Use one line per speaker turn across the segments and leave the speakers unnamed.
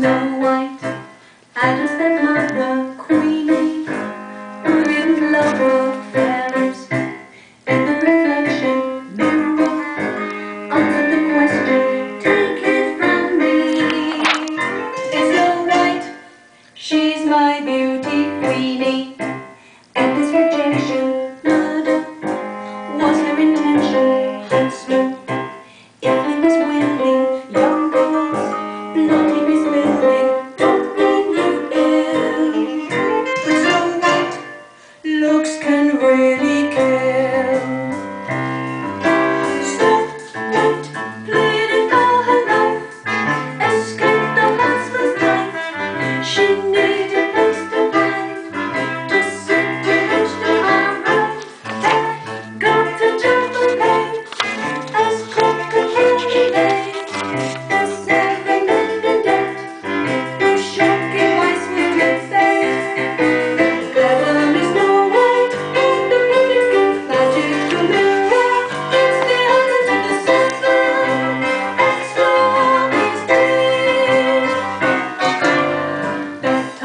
snow white. I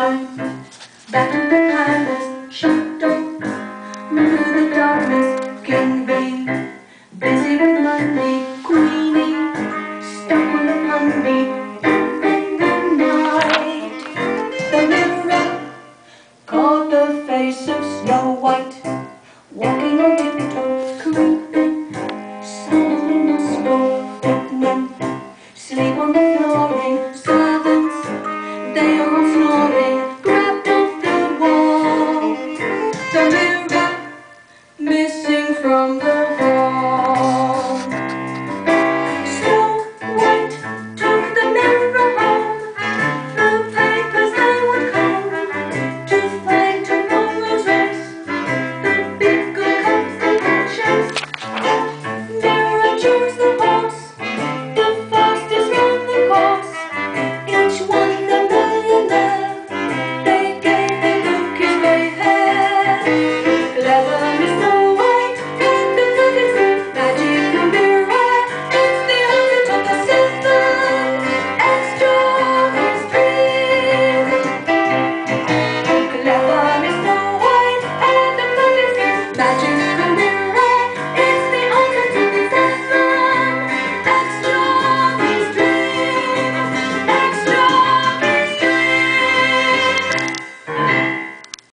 Back in the palace, shut door. Remember the darkness, king bee. Busy with Monday, queenie. Stuck on the the night. The mirror caught the face of Snow White.